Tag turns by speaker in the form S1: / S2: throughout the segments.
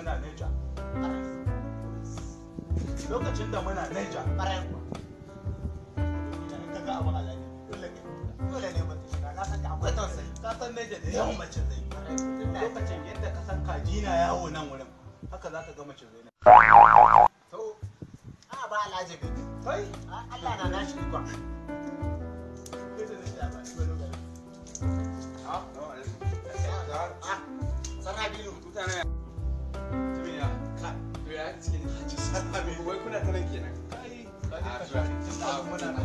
S1: muna neja lokacin da muna neja
S2: ɓarai kuwa. Idan ka ga abu alaji dole ne dole ne mutum shiga na san akwai tausayi.
S1: Ka san neja da yawan mace zai. Lokacin yadda ka san kaji na yawo nan wurin haka za ka ga mace zai
S2: to a ba alaji bi
S1: kai?
S2: Allah na nashi ikon Ah, sana bilu
S3: wai kuna ta nan kenan
S1: kai ka ji ka sha tun da muna
S3: na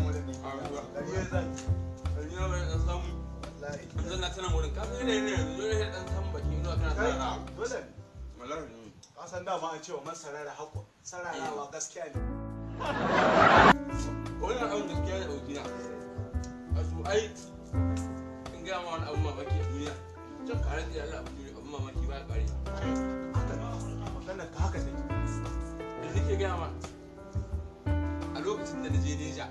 S3: abin gaskiya a su ai in gaya ma wani abin mamaki a duniya can kare da yalla abin mamaki ba ya ƙare
S1: maganar ka haka ne
S3: da nake gaya ma? A lokacin da je neja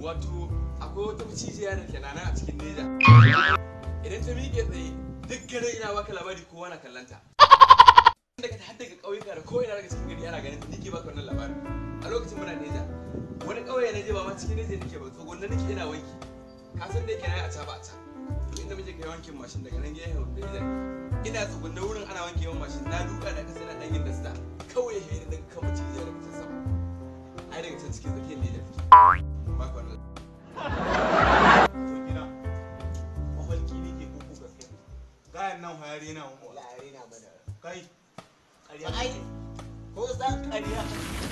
S3: wato akwai wata macijiya da ke nana a cikin neja. Idan ta miƙe tsaye duk gare ina baka labari kowa na kallanta daga ta daga ƙauyuka da ko ina daga cikin gari ana ganin ta nake baka wannan labarin. A lokacin muna neja wani ƙauye na je ba ma cikin neja nake ba tsogon da nake ina wanki. Ka san da yake na yi a ca ba a ca wankin mashin daga nan gefen neja ina tsugunna wurin ana wanke yawan mashin. Na duka da kasa na ɗanyin dasta. Kawai ya yi daga kan macijiya da mutum sama. Ai daga can cikin tsakiyar ba wannan.
S1: To gina mafarki ne ke gaskiya gayan nan hayari na kai.
S2: Ai ko san ƙarya.